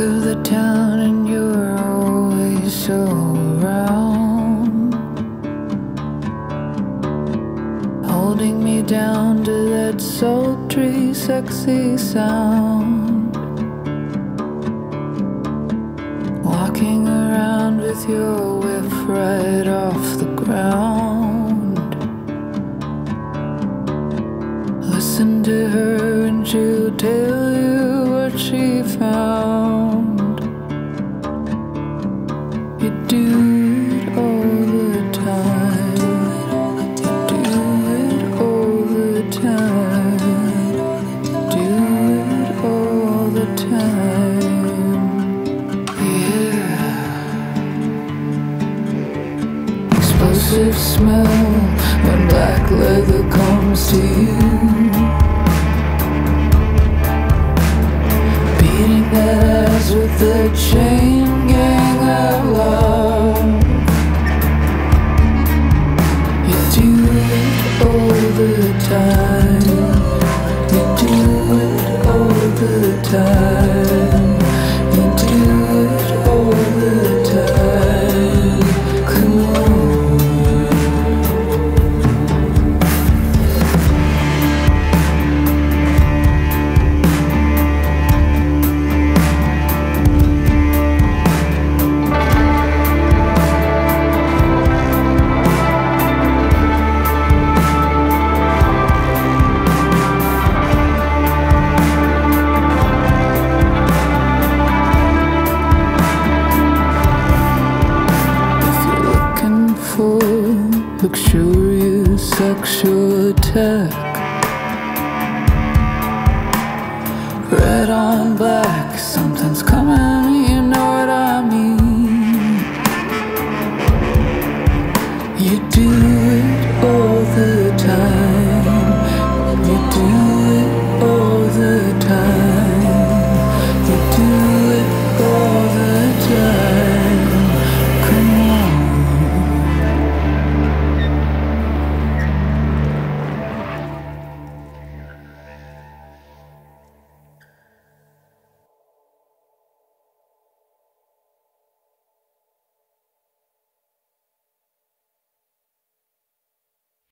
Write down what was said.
of the town and you're always so around. Holding me down to that sultry, sexy sound. Walking around with your whip right off the ground. Listen to her and she'll tell you what she found. Explosive smell when black leather comes to you. Beating that ass with the chain gang of love. You do it all the time. You do it all the time. Sexual attack, red on black, something's coming,